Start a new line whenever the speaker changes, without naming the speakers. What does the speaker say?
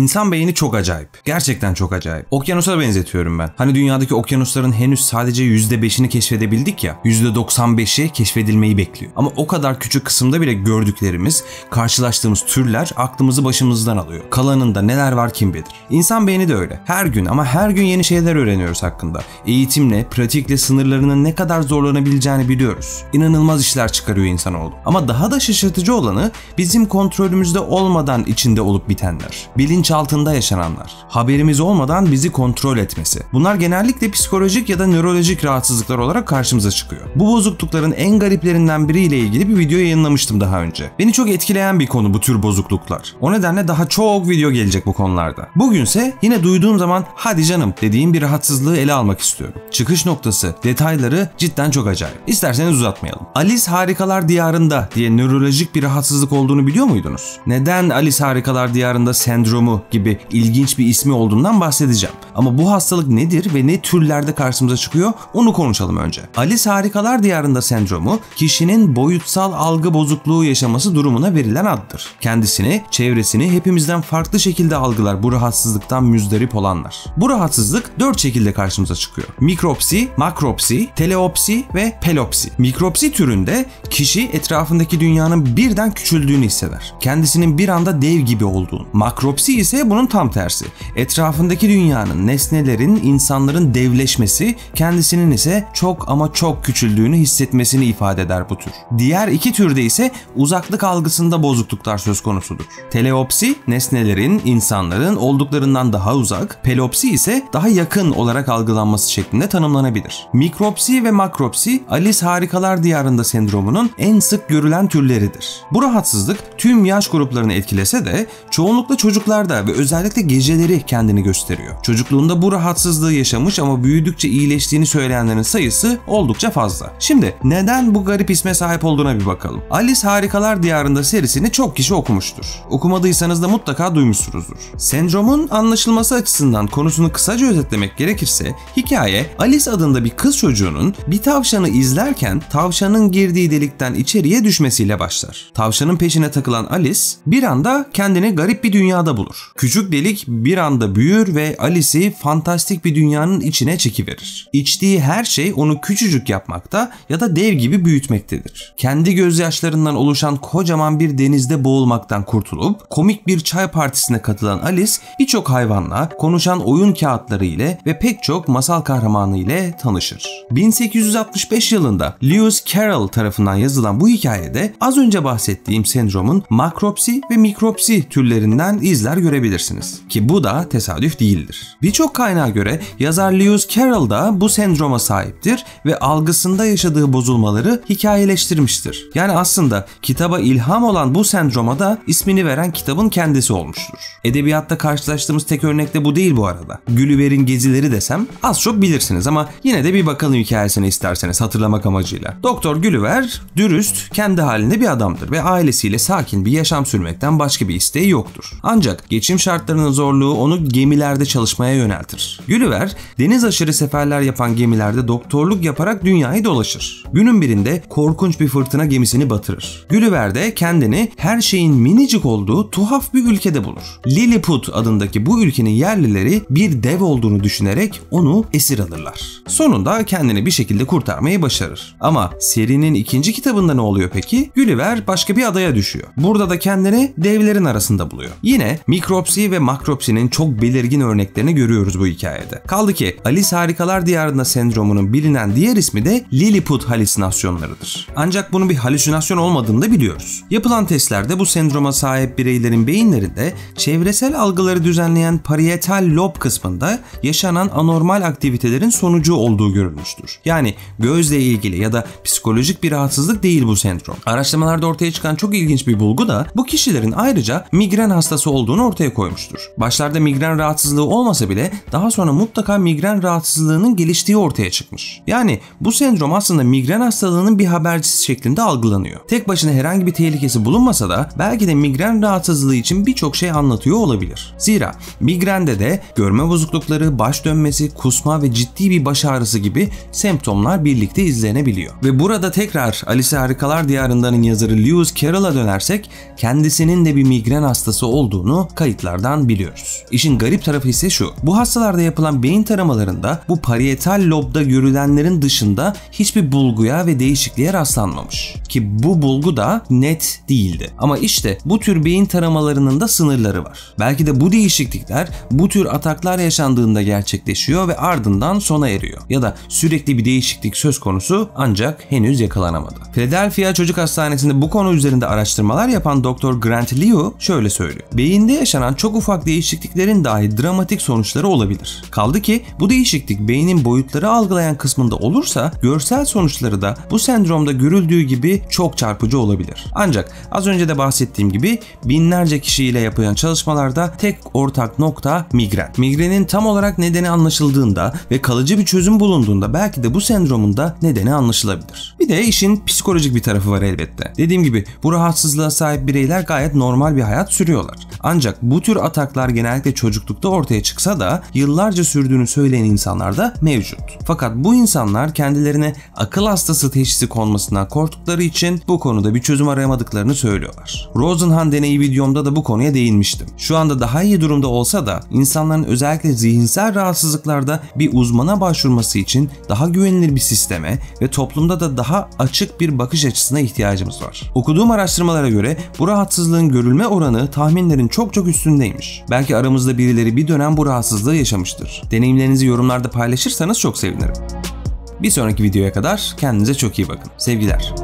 İnsan beyni çok acayip. Gerçekten çok acayip. Okyanusa benzetiyorum ben. Hani dünyadaki okyanusların henüz sadece %5'ini keşfedebildik ya. %95'i keşfedilmeyi bekliyor. Ama o kadar küçük kısımda bile gördüklerimiz, karşılaştığımız türler aklımızı başımızdan alıyor. Kalanında neler var kim bilir. İnsan beyni de öyle. Her gün ama her gün yeni şeyler öğreniyoruz hakkında. Eğitimle, pratikle sınırlarının ne kadar zorlanabileceğini biliyoruz. İnanılmaz işler çıkarıyor insanoğlu. Ama daha da şaşırtıcı olanı bizim kontrolümüzde olmadan içinde olup bitenler. Bilinç altında yaşananlar. Haberimiz olmadan bizi kontrol etmesi. Bunlar genellikle psikolojik ya da nörolojik rahatsızlıklar olarak karşımıza çıkıyor. Bu bozuklukların en gariplerinden biriyle ilgili bir video yayınlamıştım daha önce. Beni çok etkileyen bir konu bu tür bozukluklar. O nedenle daha çok video gelecek bu konularda. Bugünse yine duyduğum zaman hadi canım dediğim bir rahatsızlığı ele almak istiyorum. Çıkış noktası, detayları cidden çok acayip. İsterseniz uzatmayalım. Alice Harikalar Diyarında diye nörolojik bir rahatsızlık olduğunu biliyor muydunuz? Neden Alice Harikalar Diyarında sendromu gibi ilginç bir ismi olduğundan bahsedeceğim. Ama bu hastalık nedir ve ne türlerde karşımıza çıkıyor onu konuşalım önce. Alice Harikalar Diyarında sendromu kişinin boyutsal algı bozukluğu yaşaması durumuna verilen addır. Kendisini, çevresini hepimizden farklı şekilde algılar bu rahatsızlıktan müzdarip olanlar. Bu rahatsızlık dört şekilde karşımıza çıkıyor. Mikropsi, makropsi, teleopsi ve pelopsi. Mikropsi türünde kişi etrafındaki dünyanın birden küçüldüğünü hisseder. Kendisinin bir anda dev gibi olduğunu. Makropsi ise bunun tam tersi. Etrafındaki dünyanın, nesnelerin, insanların devleşmesi, kendisinin ise çok ama çok küçüldüğünü hissetmesini ifade eder bu tür. Diğer iki türde ise uzaklık algısında bozukluklar söz konusudur. Teleopsi, nesnelerin, insanların olduklarından daha uzak, pelopsi ise daha yakın olarak algılanması şeklinde tanımlanabilir. Mikropsi ve makropsi, Alice Harikalar Diyarında sendromunun en sık görülen türleridir. Bu rahatsızlık tüm yaş gruplarını etkilese de çoğunlukla çocuklarda ve özellikle geceleri kendini gösteriyor. Çocukluğunda bu rahatsızlığı yaşamış ama büyüdükçe iyileştiğini söyleyenlerin sayısı oldukça fazla. Şimdi neden bu garip isme sahip olduğuna bir bakalım. Alice Harikalar Diyarında serisini çok kişi okumuştur. Okumadıysanız da mutlaka duymuşsunuzdur. Sendromun anlaşılması açısından konusunu kısaca özetlemek gerekirse hikaye Alice adında bir kız çocuğunun bir tavşanı izlerken tavşanın girdiği delikten içeriye düşmesiyle başlar. Tavşanın peşine takılan Alice bir anda kendini garip bir dünyada bulur. Küçük delik bir anda büyür ve Alice'i fantastik bir dünyanın içine çekiverir. İçtiği her şey onu küçücük yapmakta ya da dev gibi büyütmektedir. Kendi gözyaşlarından oluşan kocaman bir denizde boğulmaktan kurtulup komik bir çay partisine katılan Alice birçok hayvanla, konuşan oyun kağıtları ile ve pek çok masal kahramanı ile tanışır. 1865 yılında Lewis Carroll tarafından yazılan bu hikayede az önce bahsettiğim sendromun makropsi ve mikropsi türlerinden izler görebilirsiniz. Ki bu da tesadüf değildir. Birçok kaynağa göre yazar Lewis Carroll da bu sendroma sahiptir ve algısında yaşadığı bozulmaları hikayeleştirmiştir. Yani aslında kitaba ilham olan bu sendroma da ismini veren kitabın kendisi olmuştur. Edebiyatta karşılaştığımız tek örnek de bu değil bu arada. Gulliver'in gezileri desem az çok bilirsiniz ama yine de bir bakalım hikayesine isterseniz hatırlamak amacıyla. Doktor Gulliver dürüst, kendi halinde bir adamdır ve ailesiyle sakin bir yaşam sürmekten başka bir isteği yoktur. Ancak geçim şartlarının zorluğu onu gemilerde çalışmaya yöneltir. Gulliver deniz aşırı seferler yapan gemilerde doktorluk yaparak dünyayı dolaşır. Günün birinde korkunç bir fırtına gemisini batırır. Gulliver de kendini her şeyin minicik olduğu tuhaf bir ülkede bulur. Lilliput adındaki bu ülkenin yerlileri bir dev olduğunu düşünerek onu esir alırlar. Sonunda kendini bir şekilde kurtarmayı başarır. Ama serinin ikinci kitabında ne oluyor peki? Gulliver başka bir adaya düşüyor. Burada da kendini devlerin arasında buluyor. Yine mikropsi ve makropsinin çok belirgin örneklerini görüyoruz bu hikayede. Kaldı ki Alice Harikalar Diyarında sendromunun bilinen diğer ismi de Lilliput halüsinasyonlarıdır. Ancak bunun bir halüsinasyon olmadığını da biliyoruz. Yapılan testlerde bu sendroma sahip bireylerin beyinlerinde çevresel algıları düzenleyen parietal lob kısmında yaşanan anormal aktivitelerin sonucu olduğu görülmüştür. Yani gözle ilgili ya da psikolojik bir rahatsızlık değil bu sendrom. Araştırmalarda ortaya çıkan çok ilginç bir bulgu da bu kişilerin ayrıca migren hastası olduğunu ortaya koymuştur. Başlarda migren rahatsızlığı olmasa bile daha sonra mutlaka migren rahatsızlığının geliştiği ortaya çıkmış. Yani bu sendrom aslında migren hastalığının bir habercisi şeklinde algılanıyor. Tek başına herhangi bir tehlikesi bulunmasa da belki de migren rahatsızlığı için birçok şey anlatıyor olabilir. Zira migrende de görme bozuklukları, baş dönmesi, kusma ve ciddi bir baş ağrısı gibi semptomlar birlikte izlenebiliyor. Ve burada tekrar Alice Harikalar Diyarından'ın yazarı Lewis Carroll'a dönersek kendisinin de bir migren hastası olduğunu kayıt kayıtlardan biliyoruz. İşin garip tarafı ise şu. Bu hastalarda yapılan beyin taramalarında bu parietal lobda görülenlerin dışında hiçbir bulguya ve değişikliğe rastlanmamış. Ki bu bulgu da net değildi. Ama işte bu tür beyin taramalarının da sınırları var. Belki de bu değişiklikler bu tür ataklar yaşandığında gerçekleşiyor ve ardından sona eriyor. Ya da sürekli bir değişiklik söz konusu ancak henüz yakalanamadı. Philadelphia Çocuk Hastanesi'nde bu konu üzerinde araştırmalar yapan Dr. Grant Liu şöyle söylüyor. Beyinde yaşanan çok ufak değişikliklerin dahi dramatik sonuçları olabilir. Kaldı ki bu değişiklik beynin boyutları algılayan kısmında olursa görsel sonuçları da bu sendromda görüldüğü gibi çok çarpıcı olabilir. Ancak az önce de bahsettiğim gibi binlerce kişiyle yapılan çalışmalarda tek ortak nokta migren. Migrenin tam olarak nedeni anlaşıldığında ve kalıcı bir çözüm bulunduğunda belki de bu sendromun da nedeni anlaşılabilir. Bir de işin psikolojik bir tarafı var elbette. Dediğim gibi bu rahatsızlığa sahip bireyler gayet normal bir hayat sürüyorlar. Ancak bu tür ataklar genellikle çocuklukta ortaya çıksa da yıllarca sürdüğünü söyleyen insanlar da mevcut. Fakat bu insanlar kendilerine akıl hastası teşhisi konmasından korktukları için bu konuda bir çözüm arayamadıklarını söylüyorlar. Rosenhan deneyi videomda da bu konuya değinmiştim. Şu anda daha iyi durumda olsa da insanların özellikle zihinsel rahatsızlıklarda bir uzmana başvurması için daha güvenilir bir sisteme ve toplumda da daha açık bir bakış açısına ihtiyacımız var. Okuduğum araştırmalara göre bu rahatsızlığın görülme oranı tahminlerin çok çok üstündeymiş. Belki aramızda birileri bir dönem bu rahatsızlığı yaşamıştır. Deneyimlerinizi yorumlarda paylaşırsanız çok sevinirim. Bir sonraki videoya kadar kendinize çok iyi bakın. Sevgiler.